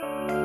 Bye.